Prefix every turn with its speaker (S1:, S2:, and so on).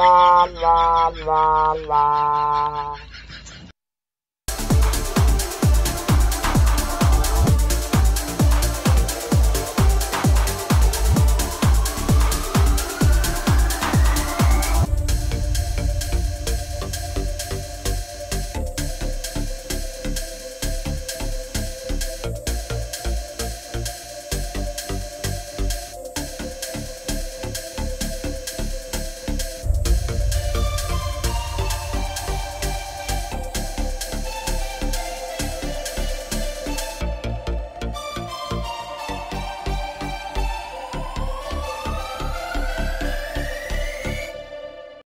S1: la la la la.